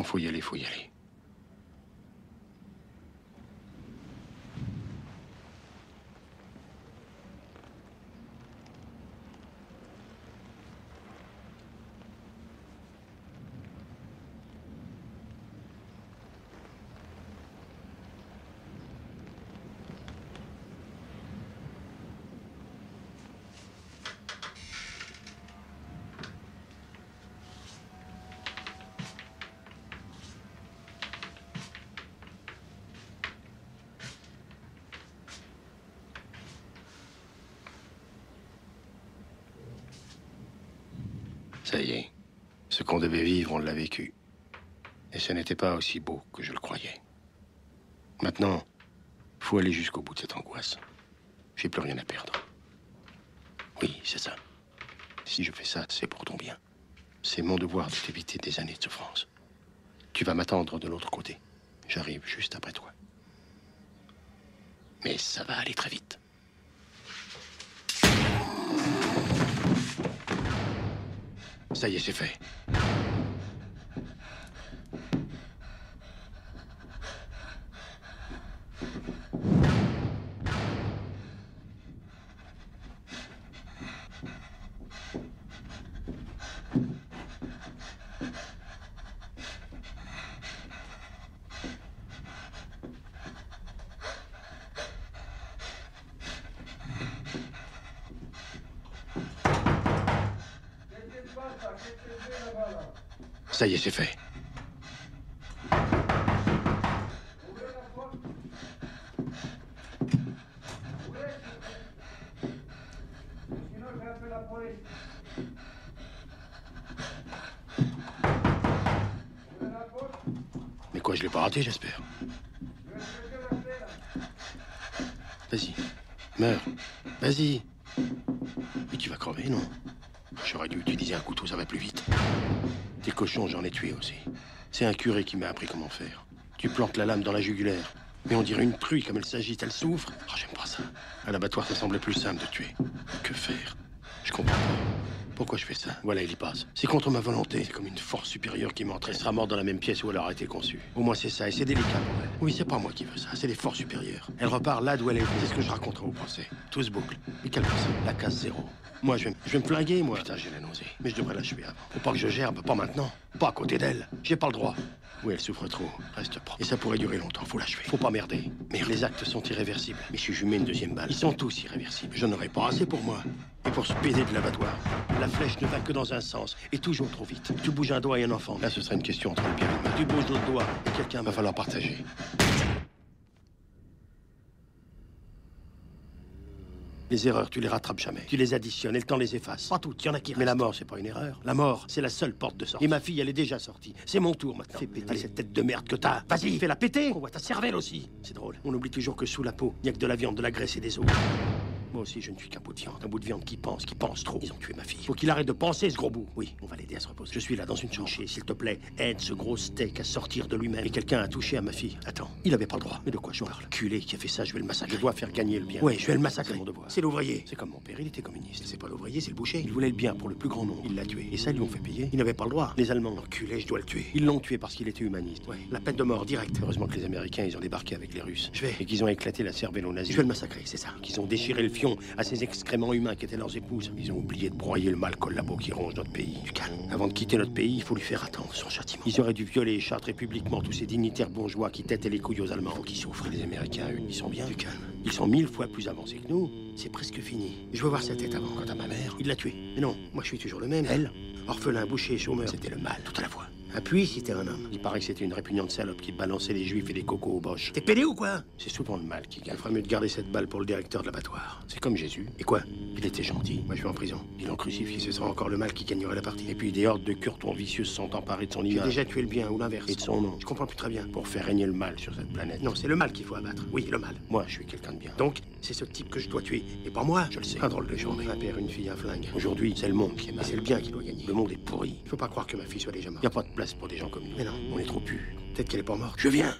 Bon, faut y aller, faut y aller. Ça y est. Ce qu'on devait vivre, on l'a vécu. Et ce n'était pas aussi beau que je le croyais. Maintenant, faut aller jusqu'au bout de cette angoisse. J'ai plus rien à perdre. Oui, c'est ça. Si je fais ça, c'est pour ton bien. C'est mon devoir de t'éviter des années de souffrance. Tu vas m'attendre de l'autre côté. J'arrive juste après toi. Mais ça va aller très vite. Ça y est, c'est fait. Ça y est, c'est fait. Mais quoi, je l'ai pas raté, j'espère. Vas-y, meurs. Vas-y. Mais tu vas crever, non? J'aurais dû utiliser un couteau, ça va plus vite. Des cochons, j'en ai tué aussi. C'est un curé qui m'a appris comment faire. Tu plantes la lame dans la jugulaire. Mais on dirait une truie comme elle s'agite, elle souffre. Oh, j'aime pas ça. À l'abattoir, ça semblait plus simple de tuer. Que faire Je comprends pas. Pourquoi je fais ça? Voilà, il y passe. C'est contre ma volonté. C'est comme une force supérieure qui m'entraîne. Sera morte dans la même pièce où elle aura été conçue. Au moins, c'est ça, et c'est délicat pour elle. Oui, c'est pas moi qui veux ça, c'est les forces supérieures. Elle repart là d'où elle est. C'est ce que je raconterai au procès. Tout se boucle. Et quelle personne? La case zéro. Moi, je vais, me- je vais me flinguer, moi. Putain, j'ai la nausée. Mais je devrais l'achever avant. Faut pas que je gerbe, pas maintenant. Pas à côté d'elle. J'ai pas le droit. Oui, elle souffre trop. Reste propre. Et ça pourrait durer longtemps, faut l'achever. Faut pas merder. Mais les actes sont irréversibles. Mais je lui mets une deuxième balle, ils sont tous irréversibles. J'en aurai pas assez pour moi. Et pour se péder de l'abattoir. La flèche ne va que dans un sens, et toujours trop vite. Tu bouges un doigt et un enfant. Là, ce serait une question entre le bien et le mal. Tu bouges l'autre doigt, et quelqu'un va falloir partager. Les erreurs, tu les rattrapes jamais. Tu les additionnes et le temps les efface. Pas toutes, il y en a qui restent. Mais la mort, c'est pas une erreur. La mort, c'est la seule porte de sortie. Et ma fille, elle est déjà sortie. C'est mon tour maintenant. Fais péter cette tête de merde que t'as. Vas-y, fais-la péter. On voit ta cervelle aussi. C'est drôle. On oublie toujours que sous la peau, il n'y a que de la viande, de la graisse et des os. Moi aussi, je ne suis qu'un bout de viande. Un bout de viande qui pense, qui pense trop. Ils ont tué ma fille. Faut qu'il arrête de penser, ce gros bout. Oui, on va l'aider à se reposer. Je suis là dans une chambre. S'il te plaît, aide ce gros steak à sortir de lui-même. Et quelqu'un a touché à ma fille. Attends, il avait pas le droit. Mais de quoi je parle? Culé qui a fait ça, je vais le massacrer. Je dois faire gagner le bien. Oui, je vais le massacrer. C'est mon devoir. C'est l'ouvrier. C'est comme mon père, il était communiste. C'est pas l'ouvrier, c'est le boucher. Il voulait le bien pour le plus grand nombre. Il l'a tué. Et ça, ils lui ont fait payer. Il n'avait pas le droit. Les Allemands, enculé, je dois le tuer. Ils l'ont tué parce qu'il était humaniste. Ouais, la peine de mort directe. Heureusement que les Américains, ils ont débarqué avec les Russes. Je vais. Et qu'ils ont éclaté la cervelle aux nazis. Je vais le massacrer, c'est ça. Qu'ils ont déchiré le à ces excréments humains qui étaient leurs épouses. Ils ont oublié de broyer le mal collabo qui ronge notre pays. Du calme. Avant de quitter notre pays, il faut lui faire attendre son châtiment. Ils auraient dû violer et chartrer publiquement tous ces dignitaires bourgeois qui têtaient les couilles aux Allemands. Qu'ils souffrent. Les Américains, eux, ils sont bien. Du calme. Ils sont mille fois plus avancés que nous. C'est presque fini. Je veux voir sa tête avant. Quant à ma mère, il l'a tuée. Mais non, moi je suis toujours le même. Elle, orphelin, boucher, chômeur, c'était le mal, tout à la fois. Appuie si t'es un homme. Il paraît que c'était une répugnante salope qui balançait les juifs et les cocos au boche. T'es pédé ou quoi C'est souvent le mal qui gagne. Il ferait mieux de garder cette balle pour le directeur de l'abattoir. C'est comme Jésus. Et quoi Il était gentil. Moi je suis en prison. Ils l'ont crucifié, ce sera encore le mal qui gagnerait la partie. Et puis des hordes de curtons vicieux se sont emparés de son image. déjà tué le bien ou l'inverse. Et de son nom. Je comprends plus très bien. Pour faire régner le mal sur cette planète. Non, c'est le mal qu'il faut abattre. Oui, le mal. Moi, je suis quelqu'un de bien. Donc, c'est ce type que je dois tuer. Et pas moi, je le sais. Un drôle de journée. Un père, une fille, un flingue. Aujourd'hui, c'est le monde qui est mal. C'est le bien qui doit gagner. Le monde est pourri. Il faut pas croire que ma fille soit déjà morte. Y a pas de place pour des gens comme nous. Mais non, on est trop pu. Peut-être qu'elle est pas morte. Je viens.